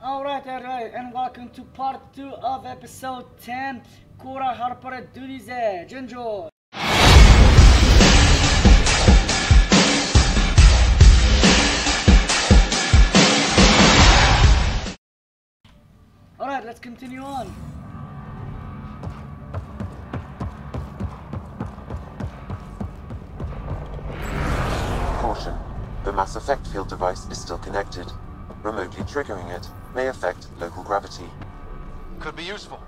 Alright, alright, and welcome to part 2 of episode 10 Cora Harper Duty's Edge. Enjoy! Alright, let's continue on. Caution. The mass effect field device is still connected. Remotely triggering it may affect local gravity. Could be useful.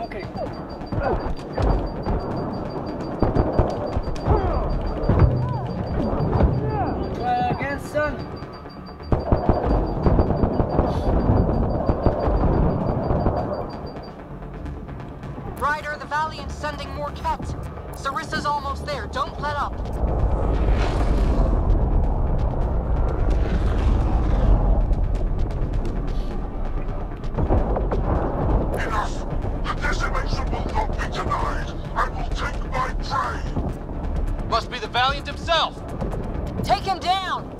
Okay. Try again, son. Ryder, the Valiant's sending more Kett. Sarissa's almost there. Don't let up. Must be the Valiant himself! Take him down!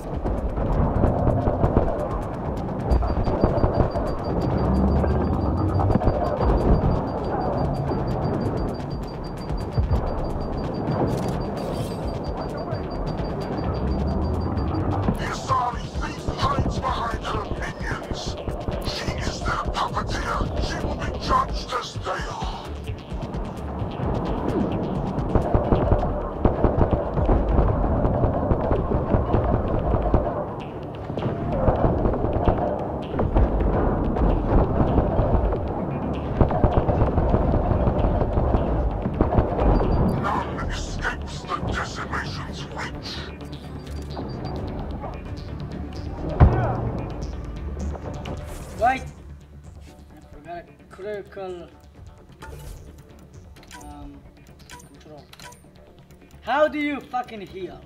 Critical um, control. How do you fucking heal?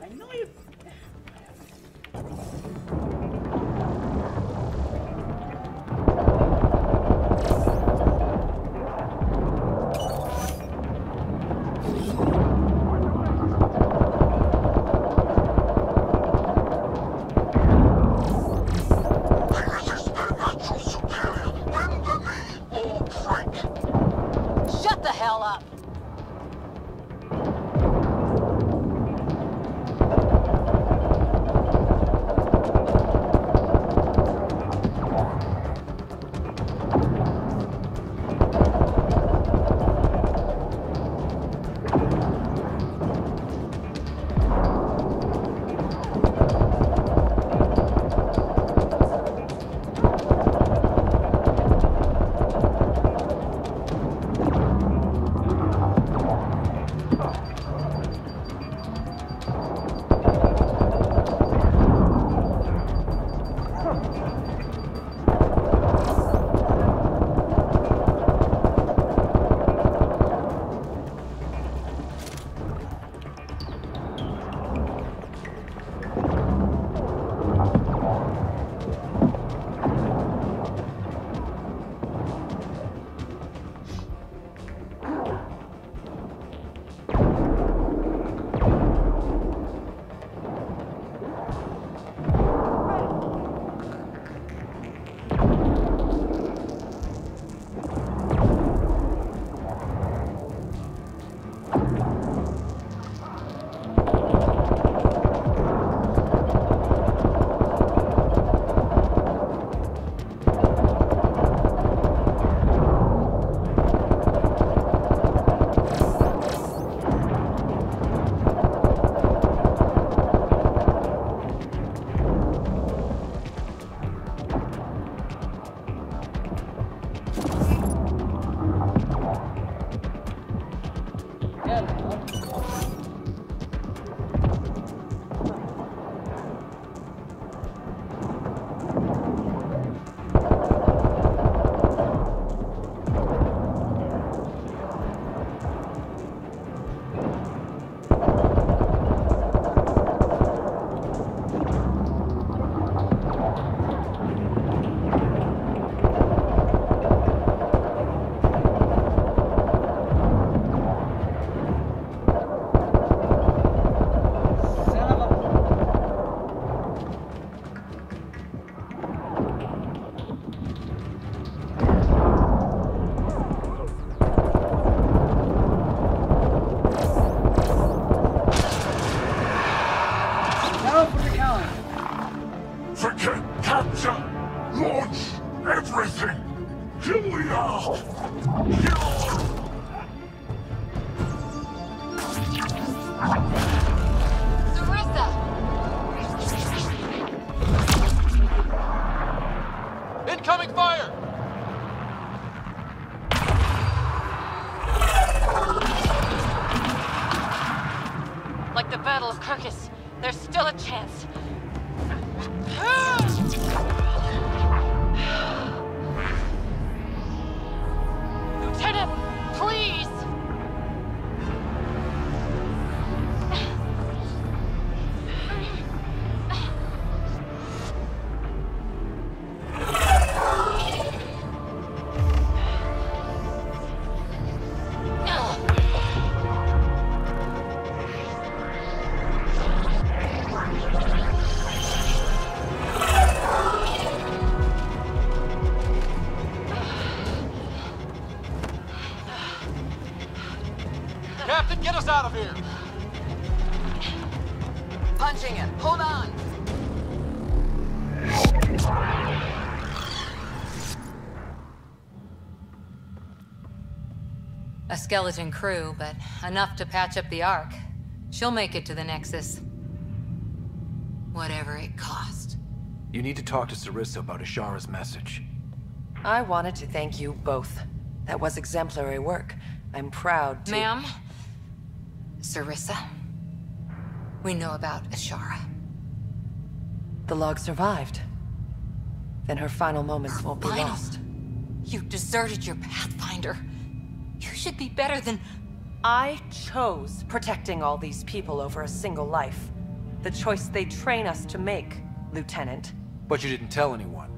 I know you. Forget capture! Launch everything! Here we are! Here! Sarissa! Incoming fire! Like the Battle of Kirkus, there's still a chance. Lieutenant, please! A skeleton crew, but enough to patch up the Ark. She'll make it to the Nexus. Whatever it cost. You need to talk to Sarissa about Ishara's message. I wanted to thank you both. That was exemplary work. I'm proud to- Ma'am? Sarissa? We know about Ishara. The log survived. Then her final moments won't be lost. You deserted your Pathfinder. You should be better than... I chose protecting all these people over a single life. The choice they train us to make, Lieutenant. But you didn't tell anyone.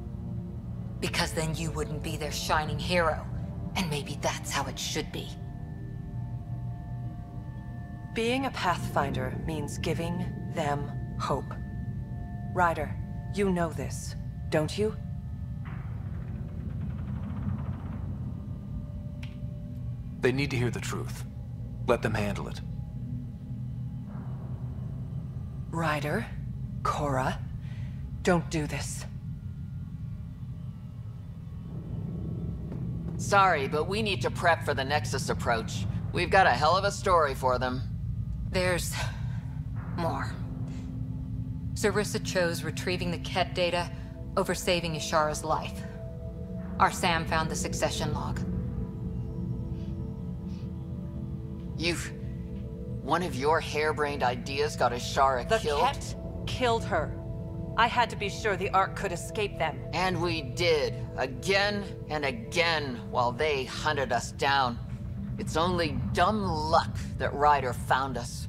Because then you wouldn't be their shining hero. And maybe that's how it should be. Being a Pathfinder means giving them hope. Ryder, you know this, don't you? They need to hear the truth. Let them handle it. Ryder, Cora, don't do this. Sorry, but we need to prep for the Nexus approach. We've got a hell of a story for them. There's... more. Sarissa chose retrieving the Kett data over saving Ishara's life. Our Sam found the succession log. You've... One of your harebrained ideas got Ishara The killed? The Kett killed her. I had to be sure the Ark could escape them. And we did, again and again, while they hunted us down. It's only dumb luck that Ryder found us.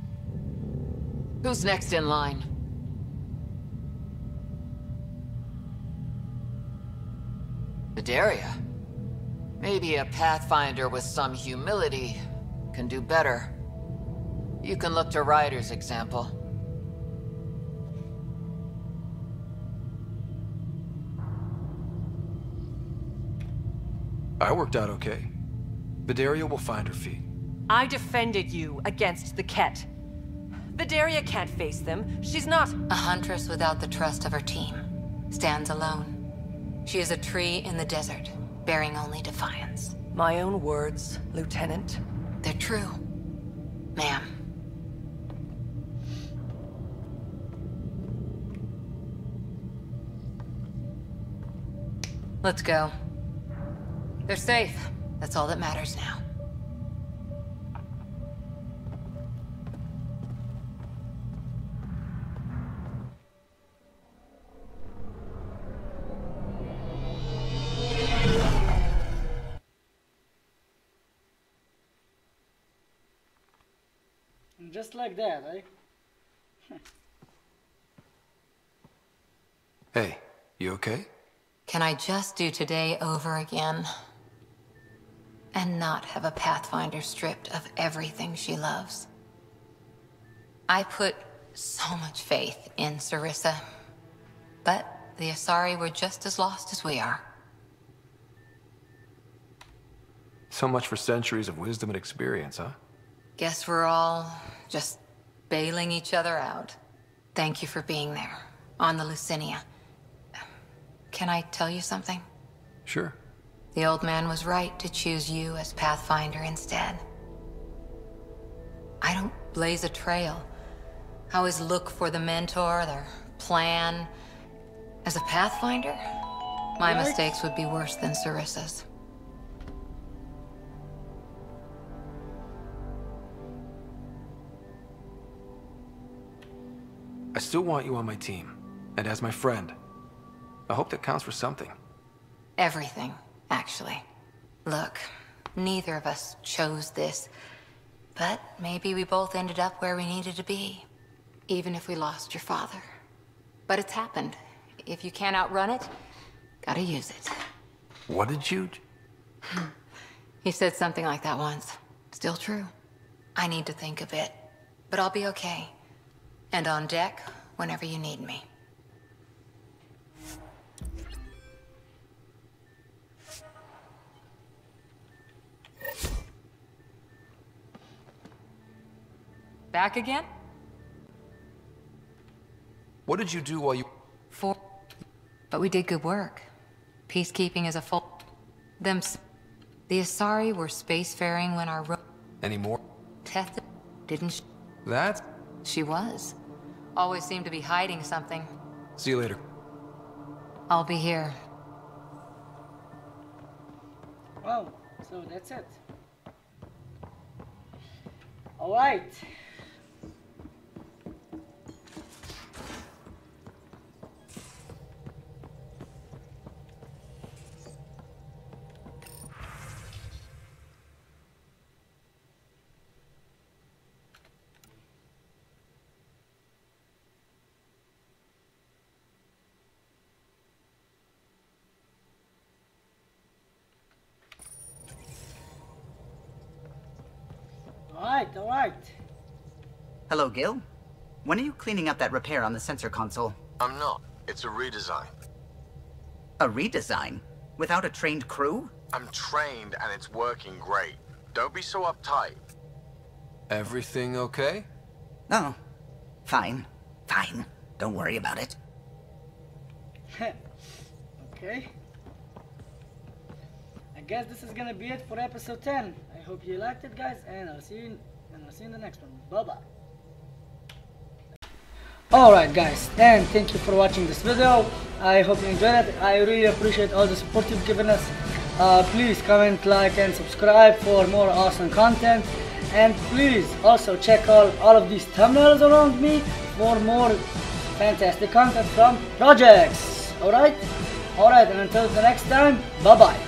Who's next in line? Vederia. Maybe a Pathfinder with some humility can do better. You can look to Ryder's example. I worked out okay. Vederia will find her feet. I defended you against the Kett. Vederia can't face them. She's not. A huntress without the trust of her team. Stands alone. She is a tree in the desert, bearing only defiance. My own words, Lieutenant. They're true. Ma'am. Let's go. They're safe. That's all that matters now. Like that, eh? Hey, you okay? Can I just do today over again? And not have a Pathfinder stripped of everything she loves? I put so much faith in Sarissa. But the Asari were just as lost as we are. So much for centuries of wisdom and experience, huh? Guess we're all just bailing each other out. Thank you for being there, on the Leusinia. Can I tell you something? Sure. The old man was right to choose you as Pathfinder instead. I don't blaze a trail. I always look for the mentor, their plan. As a Pathfinder, my Right. mistakes would be worse than Sarissa's. I still want you on my team, and as my friend. I hope that counts for something. Everything, actually. Look, neither of us chose this, but maybe we both ended up where we needed to be, even if we lost your father. But it's happened. If you can't outrun it, gotta use it. What did you... He said something like that once. Still true. I need to think a bit, but I'll be okay. And on deck whenever you need me. Back again? What did you do while you... Four. But we did good work. Peacekeeping is a full. Them. The Asari were spacefaring when our Any more? Teth didn't. That? She was. Always seemed to be hiding something. See you later. I'll be here. Well, so that's it. Alright. Alright, alright. Hello, Gil. When are you cleaning up that repair on the sensor console? I'm not. It's a redesign. A redesign? Without a trained crew? I'm trained and it's working great. Don't be so uptight. Everything okay? Oh. Fine. Fine. Don't worry about it. okay. I guess this is gonna be it for episode 10. Hope you liked it guys and I'll see you in, and I'll see you in the next one. Bye bye. Alright guys, and thank you for watching this video. I hope you enjoyed it. I really appreciate all the support you've given us. Uh, please comment, like and subscribe for more awesome content. And please also check out all of these thumbnails around me for more fantastic content from projects. Alright? Alright, and until the next time, bye bye.